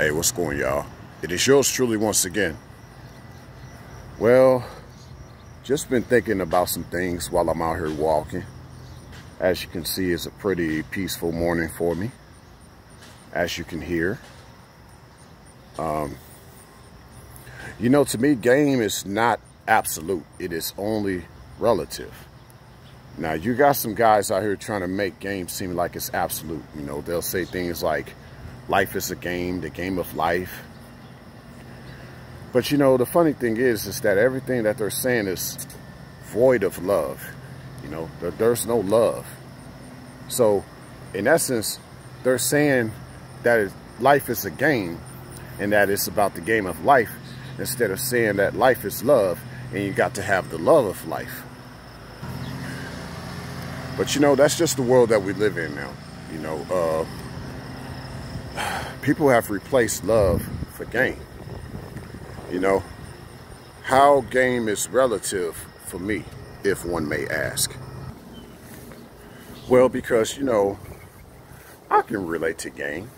Hey, what's going, y'all? It is yours truly once again. Well, just been thinking about some things while I'm out here walking. As you can see, it's a pretty peaceful morning for me. As you can hear. Um, you know, to me, game is not absolute. It is only relative. Now, you got some guys out here trying to make game seem like it's absolute. You know, they'll say things like, life is a game, the game of life. But you know, the funny thing is, is that everything that they're saying is void of love. You know, there's no love. So, in essence, they're saying that life is a game and that it's about the game of life instead of saying that life is love and you got to have the love of life. But you know, that's just the world that we live in now. You know, uh, people have replaced love for game. You know, how game is relative for me, if one may ask. Well, because, you know, I can relate to game,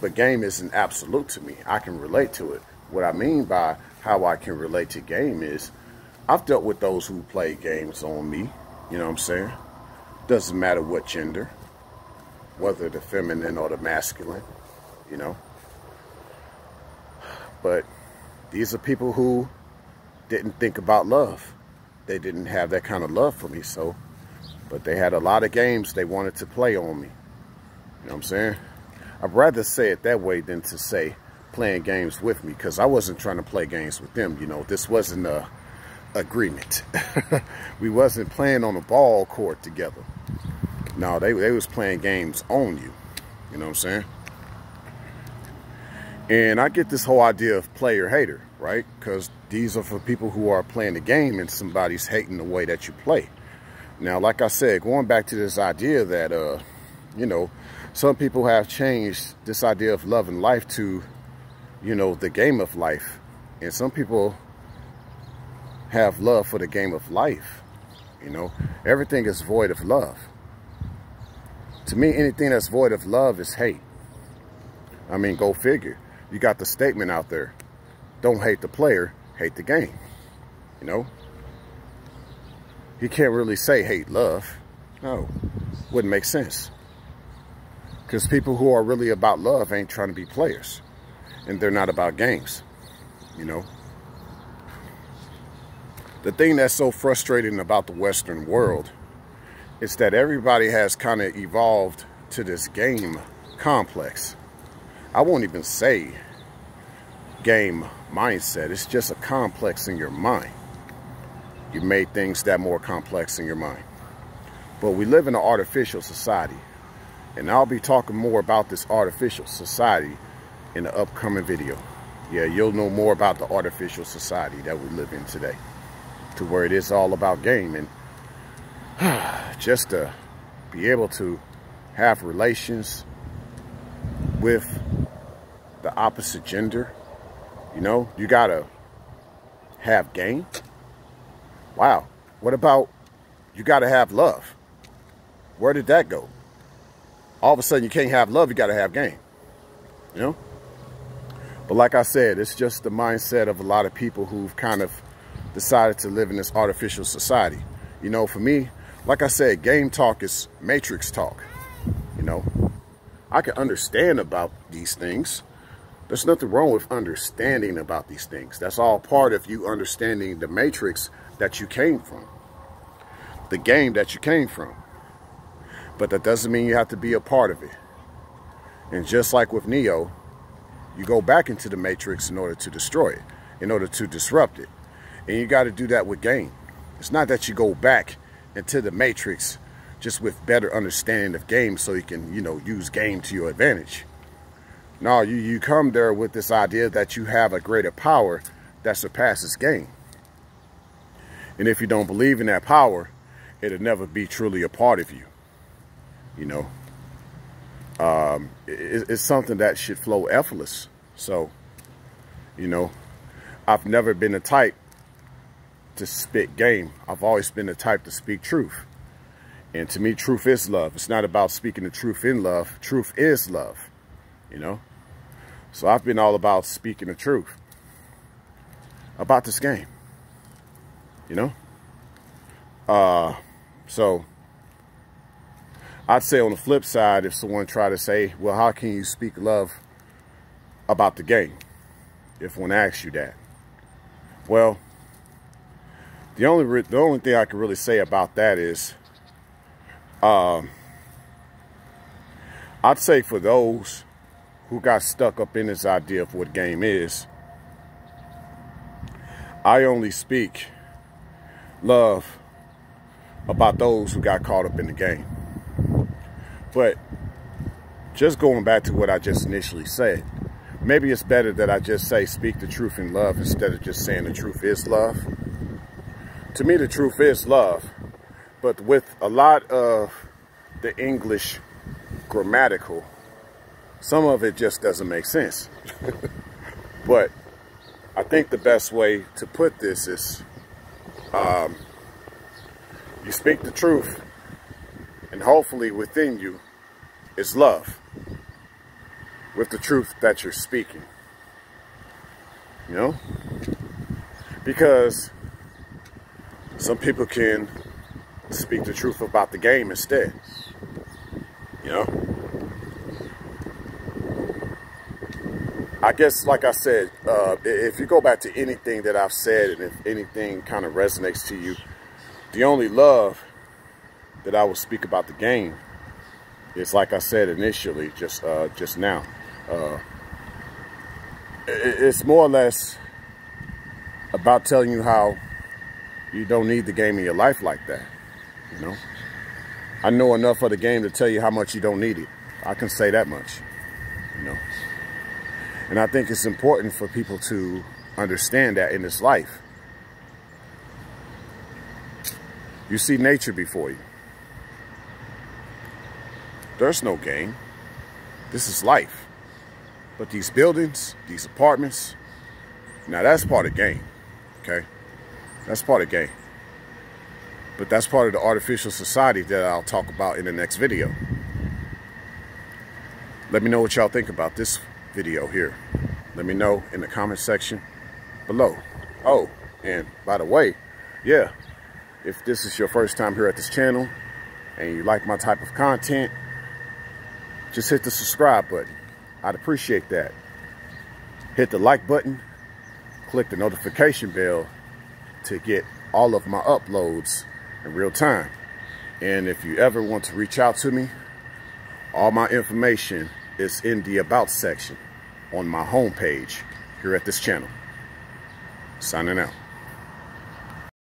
but game isn't absolute to me. I can relate to it. What I mean by how I can relate to game is I've dealt with those who play games on me. You know what I'm saying? Doesn't matter what gender, whether the feminine or the masculine you know. But these are people who didn't think about love. They didn't have that kind of love for me, so. But they had a lot of games they wanted to play on me. You know what I'm saying? I'd rather say it that way than to say playing games with me because I wasn't trying to play games with them. You know, this wasn't a agreement. we wasn't playing on a ball court together. No, they, they was playing games on you. You know what I'm saying? And I get this whole idea of player hater, right? Because these are for people who are playing the game and somebody's hating the way that you play. Now, like I said, going back to this idea that, uh, you know, some people have changed this idea of love and life to, you know, the game of life. And some people have love for the game of life. You know, everything is void of love. To me, anything that's void of love is hate. I mean, go figure you got the statement out there. Don't hate the player, hate the game. You know? You can't really say hate love. No, wouldn't make sense. Because people who are really about love ain't trying to be players. And they're not about games. You know? The thing that's so frustrating about the Western world is that everybody has kind of evolved to this game complex. I won't even say game mindset. It's just a complex in your mind. You made things that more complex in your mind. But we live in an artificial society. And I'll be talking more about this artificial society in the upcoming video. Yeah, you'll know more about the artificial society that we live in today. To where it is all about game. And just to be able to have relations with the opposite gender. You know, you gotta have game. Wow. What about you gotta have love? Where did that go? All of a sudden you can't have love, you gotta have game. You know? But like I said, it's just the mindset of a lot of people who've kind of decided to live in this artificial society. You know, for me, like I said, game talk is matrix talk. You know, I can understand about these things. There's nothing wrong with understanding about these things. That's all part of you understanding the matrix that you came from. The game that you came from. But that doesn't mean you have to be a part of it. And just like with Neo, you go back into the matrix in order to destroy it, in order to disrupt it. And you got to do that with game. It's not that you go back into the matrix just with better understanding of game so you can, you know, use game to your advantage. No, you, you come there with this idea that you have a greater power that surpasses game. And if you don't believe in that power, it'll never be truly a part of you. You know, um, it, it's something that should flow effortless. So, you know, I've never been the type to spit game. I've always been the type to speak truth. And to me, truth is love. It's not about speaking the truth in love. Truth is love, you know? So I've been all about speaking the truth about this game. You know? Uh, so I'd say on the flip side, if someone try to say, well, how can you speak love about the game? If one asks you that. Well, the only the only thing I can really say about that is, um, I'd say for those who got stuck up in this idea of what game is, I only speak love about those who got caught up in the game. But just going back to what I just initially said, maybe it's better that I just say speak the truth in love instead of just saying the truth is love. To me, the truth is love. But with a lot of the English grammatical, some of it just doesn't make sense. but I think the best way to put this is um, you speak the truth, and hopefully within you is love with the truth that you're speaking. You know? Because some people can speak the truth about the game instead. You know? I guess, like I said, uh, if you go back to anything that I've said and if anything kind of resonates to you, the only love that I will speak about the game is, like I said initially, just uh, just now. Uh, it's more or less about telling you how you don't need the game in your life like that. You know, I know enough of the game to tell you how much you don't need it. I can say that much. You know. And I think it's important for people to understand that in this life. You see nature before you. There's no game. This is life. But these buildings, these apartments, now that's part of game, okay? That's part of game. But that's part of the artificial society that I'll talk about in the next video. Let me know what y'all think about this video here. Let me know in the comment section below. Oh, and by the way, yeah, if this is your first time here at this channel and you like my type of content, just hit the subscribe button. I'd appreciate that. Hit the like button, click the notification bell to get all of my uploads in real time. And if you ever want to reach out to me, all my information is in the About section on my homepage here at this channel. Signing out.